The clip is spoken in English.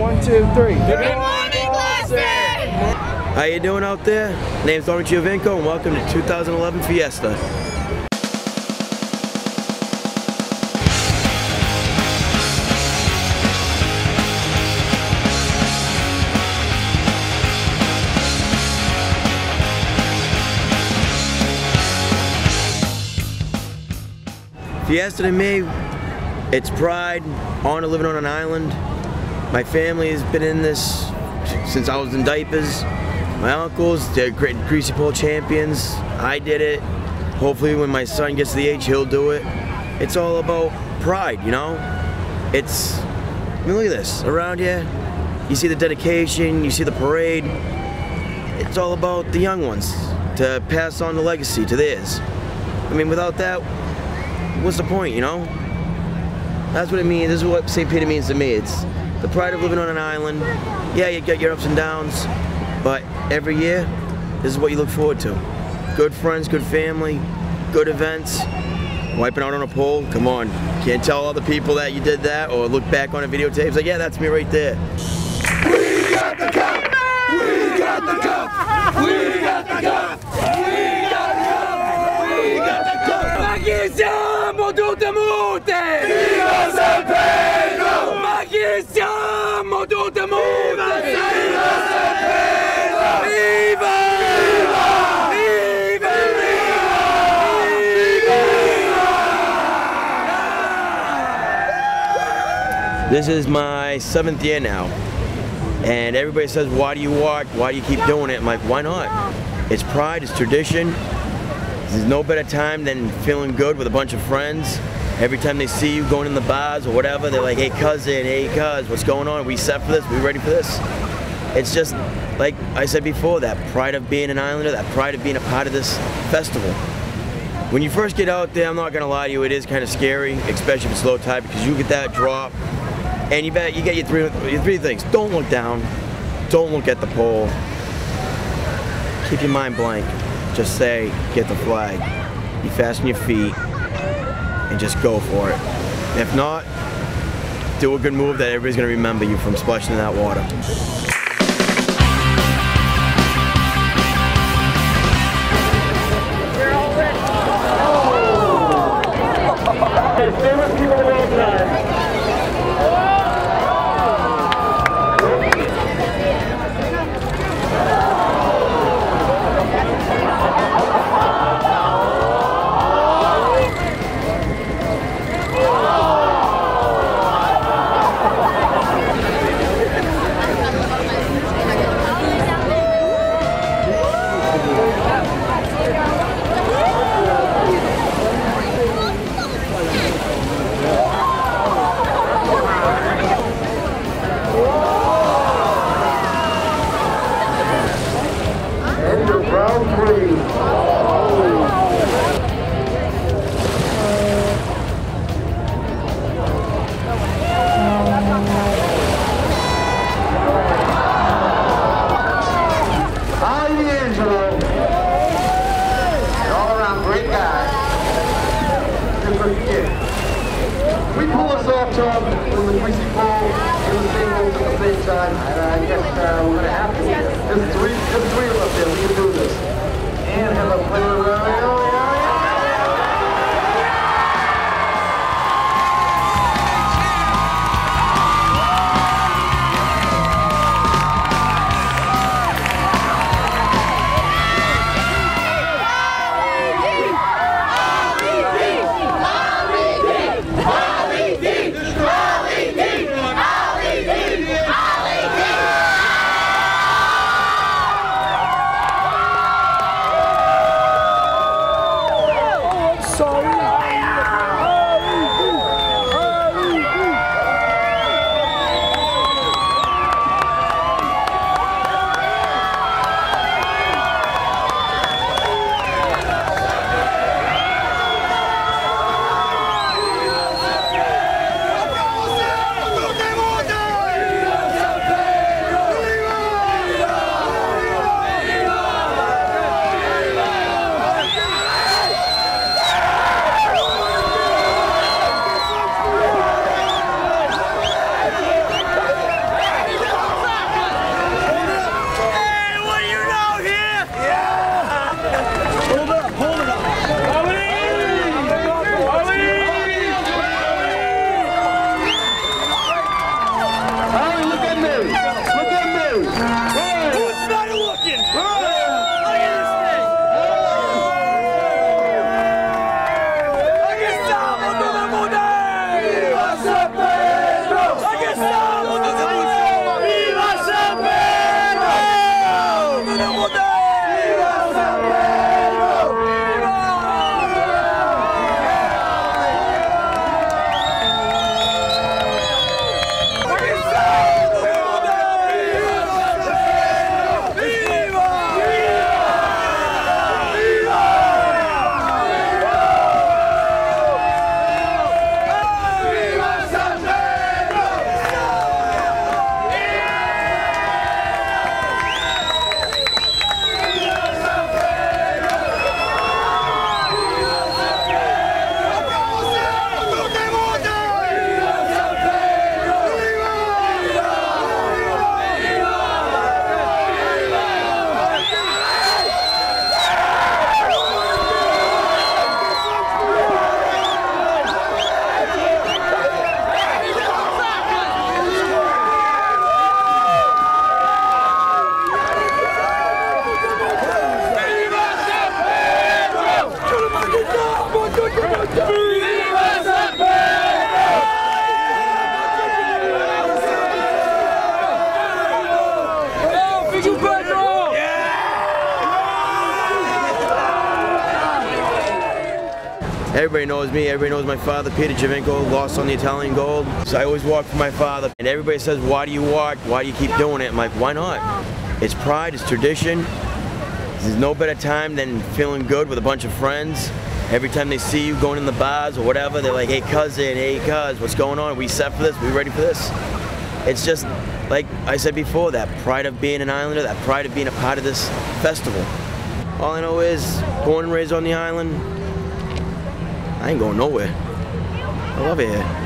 One, two, three. Good morning, Gloucester! How you doing out there? Name's Tony Giovinco and welcome to 2011 Fiesta. Fiesta to me, it's pride, honor living on an island. My family has been in this since I was in diapers. My uncles, they're great greasy pole champions. I did it. Hopefully when my son gets to the age, he'll do it. It's all about pride, you know? It's, I mean, look at this, around here, you see the dedication, you see the parade. It's all about the young ones, to pass on the legacy to theirs. I mean, without that, what's the point, you know? That's what it means. This is what St. Peter means to me. It's the pride of living on an island. Yeah, you get your ups and downs, but every year, this is what you look forward to. Good friends, good family, good events. Wiping out on a pole, come on. Can't tell other people that you did that or look back on a videotape. It's like, yeah, that's me right there. We got the cup! We got the cup! We got the cup! We got the cup! We got the cup! Ma chi siamo This is my seventh year now. And everybody says, why do you walk? Why do you keep doing it? I'm like, why not? It's pride, it's tradition. There's no better time than feeling good with a bunch of friends. Every time they see you going in the bars or whatever, they're like, hey cousin, hey cuz, what's going on? Are we set for this? Are we ready for this? It's just, like I said before, that pride of being an islander, that pride of being a part of this festival. When you first get out there, I'm not gonna lie to you, it is kind of scary, especially if it's low tide, because you get that drop, and you bet you get your three your three things. Don't look down, don't look at the pole. Keep your mind blank. Just say, get the flag. You fasten your feet and just go for it. If not, do a good move that everybody's gonna remember you from splashing in that water. End the the singles at the same time. And I guess uh, we're going to have to. There's three, there's three of us here. We can do this. And have a player around. Everybody knows me. Everybody knows my father, Peter Giovinco, lost on the Italian Gold. So I always walk for my father. And everybody says, why do you walk? Why do you keep doing it? I'm like, why not? It's pride, it's tradition. There's no better time than feeling good with a bunch of friends. Every time they see you going in the bars or whatever, they're like, hey cousin, hey cuz, what's going on? We set for this? We ready for this? It's just, like I said before, that pride of being an islander, that pride of being a part of this festival. All I know is, born and raised on the island, I ain't going nowhere. I love it here.